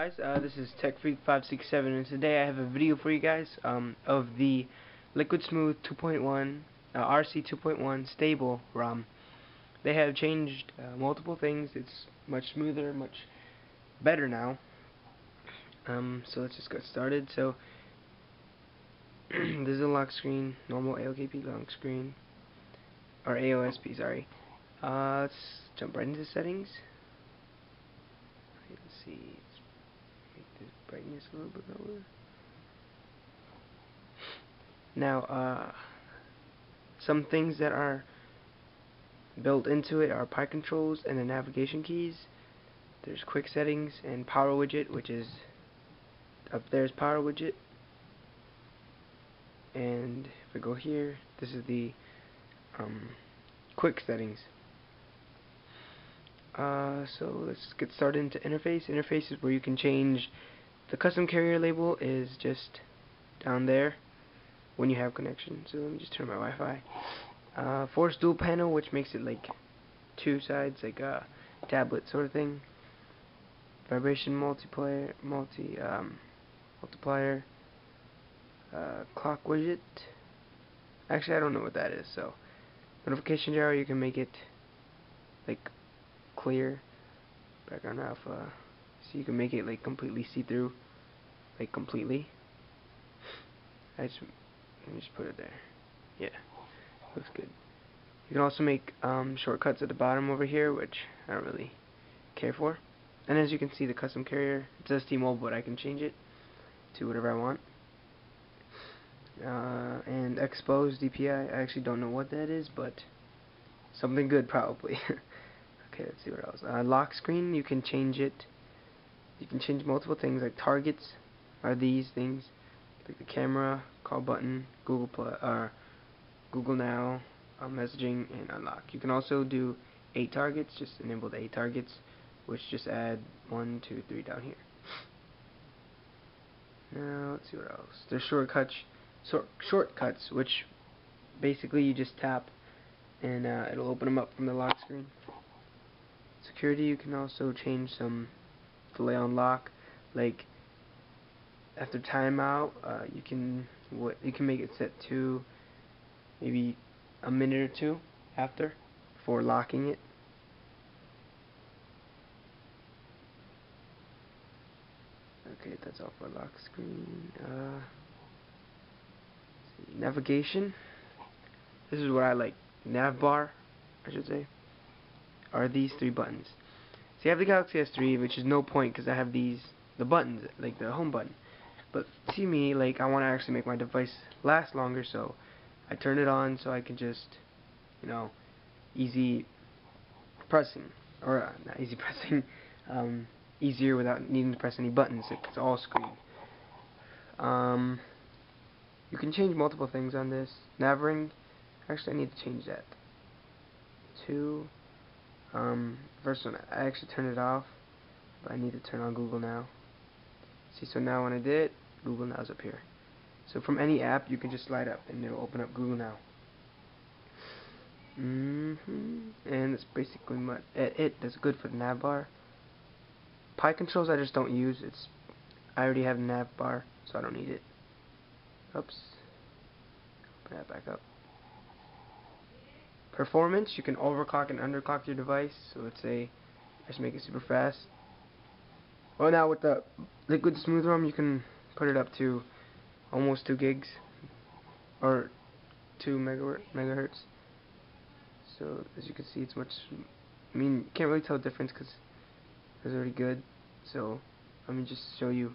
guys, uh, this is TechFreak567 and today I have a video for you guys um, of the Liquid Smooth 2.1 uh, RC 2.1 stable ROM. They have changed uh, multiple things, it's much smoother, much better now. Um, so let's just get started. So this is a lock screen, normal AOKP lock screen, or AOSP, sorry. Uh, let's jump right into settings. Let's see, brightness a little bit lower. Now, uh, some things that are built into it are PIE controls and the navigation keys. There's quick settings and power widget, which is up there's power widget. And if I go here, this is the um, quick settings. Uh, so let's get started into interface. Interface is where you can change the custom carrier label is just down there when you have connection. So let me just turn my Wi-Fi. Uh, force dual panel, which makes it like two sides, like a tablet sort of thing. Vibration multiplier, multi um, multiplier. Uh, clock widget. Actually, I don't know what that is. So notification gyro, you can make it like clear background alpha so you can make it like completely see-through. Like completely. I just let me just put it there. Yeah. Looks good. You can also make um, shortcuts at the bottom over here which I don't really care for. And as you can see the custom carrier it says T-Mobile but I can change it to whatever I want. Uh, and expose DPI I actually don't know what that is but something good probably. Okay, let's see what else. Uh, lock screen, you can change it. You can change multiple things like targets are these things, like the camera, call button, Google Plus, uh, Google Now, uh, messaging, and unlock. You can also do eight targets. Just enable the eight targets, which just add one, two, three down here. Now let's see what else. There's shortcuts, short, shortcuts, which basically you just tap and uh, it'll open them up from the lock screen security you can also change some delay on lock like after timeout uh, you can what you can make it set to maybe a minute or two after for locking it. Okay that's all for lock screen. Uh, navigation. This is what I like. Nav bar I should say are these three buttons. So you have the Galaxy S3, which is no point because I have these, the buttons, like the home button. But see me, like I want to actually make my device last longer, so I turn it on so I can just, you know, easy pressing, or uh, not easy pressing, um, easier without needing to press any buttons. It's all screen. Um, you can change multiple things on this. Navring, actually I need to change that. Two. Um, first one, I actually turned it off, but I need to turn on Google Now. See, so now when I did Google Now is up here. So from any app, you can just slide up, and it'll open up Google Now. Mm hmm And that's basically my, it, it. That's good for the nav bar. PIE controls I just don't use. It's I already have nav bar, so I don't need it. Oops. Open that back up. Performance, you can overclock and underclock your device. So let's say, I just make it super fast. Well, now with the Liquid Smooth ROM, you can put it up to almost 2 gigs or 2 megahertz. So as you can see, it's much. I mean, you can't really tell the difference because it's already good. So let me just show you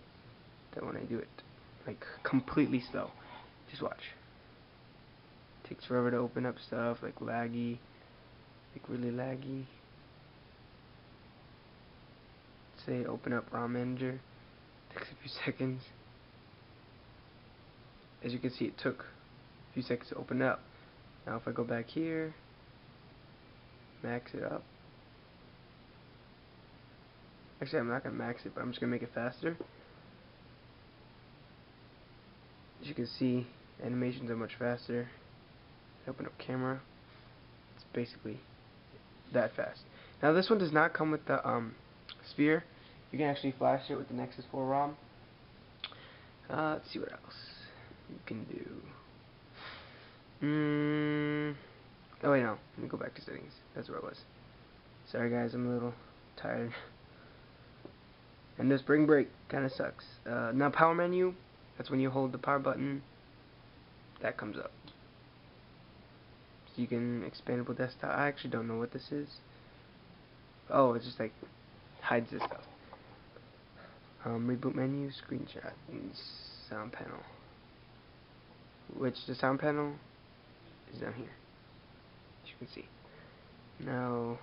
that when I do it, like completely slow. Just watch takes forever to open up stuff, like laggy, like really laggy. Say open up ROM Manager, takes a few seconds. As you can see, it took a few seconds to open up. Now if I go back here, max it up. Actually, I'm not going to max it, but I'm just going to make it faster. As you can see, animations are much faster open up camera. It's basically that fast. Now this one does not come with the um, sphere. You can actually flash it with the Nexus 4 ROM. Uh, let's see what else you can do. Mm, oh wait, no. Let me go back to settings. That's where I was. Sorry guys, I'm a little tired. And this spring break kind of sucks. Uh, now power menu, that's when you hold the power button. That comes up. You can expandable desktop. I actually don't know what this is. Oh, it's just like hides this stuff. Um, reboot menu, screenshot, and sound panel. Which the sound panel is down here. As you can see. Now,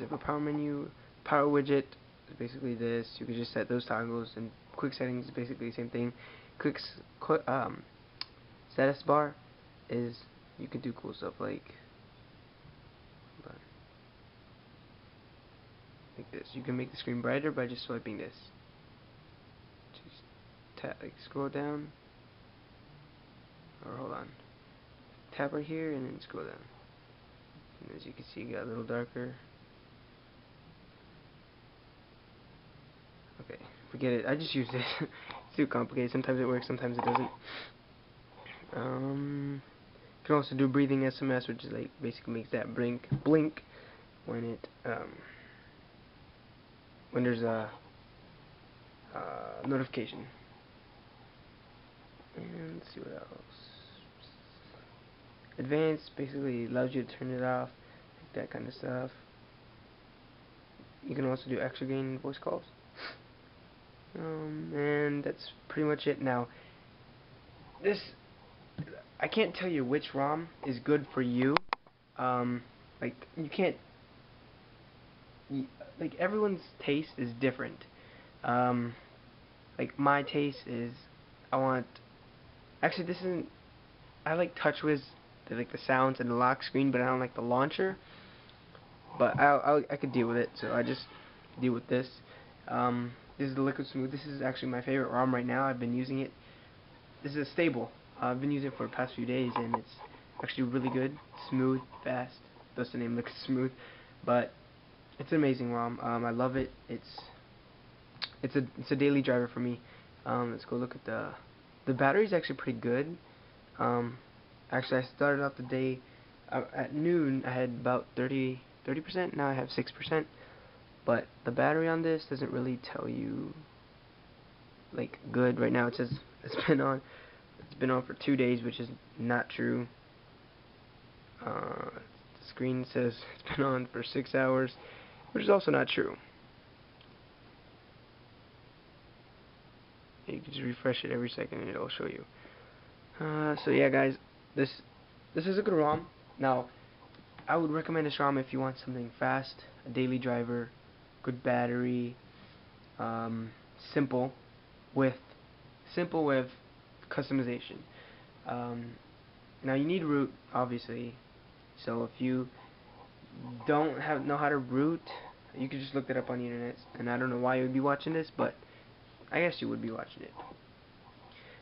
it a power menu? Power widget is basically this. You can just set those toggles, and quick settings is basically the same thing. Quick, quick um, status bar is you can do cool stuff like like this. You can make the screen brighter by just swiping this. Just tap, like scroll down, or hold on, tap right here and then scroll down. And as you can see, it got a little darker. Okay, forget it. I just use this. it's too complicated. Sometimes it works, sometimes it doesn't. Um, you can also do breathing SMS, which is like basically makes that blink blink when it um when there's a uh, notification. And let's see what else. Advanced basically allows you to turn it off, that kind of stuff. You can also do extra gain voice calls. Um, and that's pretty much it. Now, this I can't tell you which ROM is good for you. Um, like you can't like everyone's taste is different. Um, like my taste is I want actually this isn't I like TouchWiz the, like the sounds and the lock screen but I don't like the launcher. But I I, I could deal with it so I just deal with this. Um, this is the liquid smooth. This is actually my favorite ROM right now. I've been using it. This is a stable I've been using it for the past few days and it's actually really good smooth fast thus the name looks smooth but it's an amazing ROM. Um, I love it. It's it's a it's a daily driver for me. Um, let's go look at the the battery's actually pretty good. Um, actually, I started off the day uh, at noon. I had about 30 percent. Now I have six percent. But the battery on this doesn't really tell you like good. Right now it says it's been on it's been on for two days, which is not true. Uh, the screen says it's been on for six hours which is also not true. You can just refresh it every second and it'll show you. Uh, so yeah guys, this this is a good ROM. Now, I would recommend this ROM if you want something fast, a daily driver, good battery, um, simple, with simple with customization. Um, now you need root, obviously. So if you don't have know how to root, you can just look that up on the internet. And I don't know why you would be watching this, but I guess you would be watching it.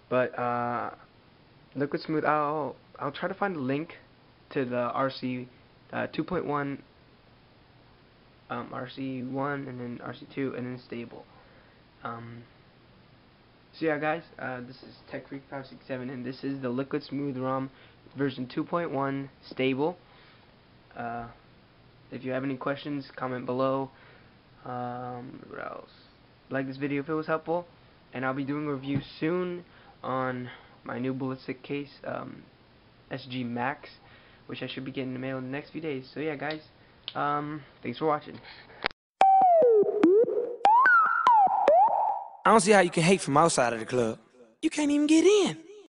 But uh, Liquid Smooth, I'll I'll try to find a link to the RC uh, 2.1, um, RC1, and then RC2, and then stable. Um, so yeah, guys, uh, this is TechFreak567, and this is the Liquid Smooth ROM version 2.1 stable. Uh, if you have any questions, comment below. Um, what else? Like this video if it was helpful. And I'll be doing a review soon on my new ballistic case, um, SG Maxx, which I should be getting in the mail in the next few days. So yeah, guys, um, thanks for watching. I don't see how you can hate from outside of the club. You can't even get in.